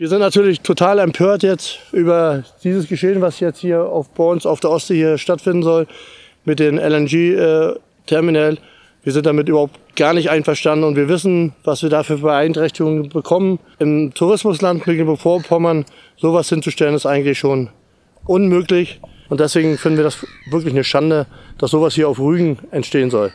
Wir sind natürlich total empört jetzt über dieses Geschehen, was jetzt hier auf, bei uns auf der Ostsee hier stattfinden soll mit dem LNG-Terminal. Äh, wir sind damit überhaupt gar nicht einverstanden und wir wissen, was wir da für Beeinträchtigungen bekommen. Im Tourismusland Mecklenburg-Vorpommern sowas hinzustellen, ist eigentlich schon unmöglich. Und deswegen finden wir das wirklich eine Schande, dass sowas hier auf Rügen entstehen soll.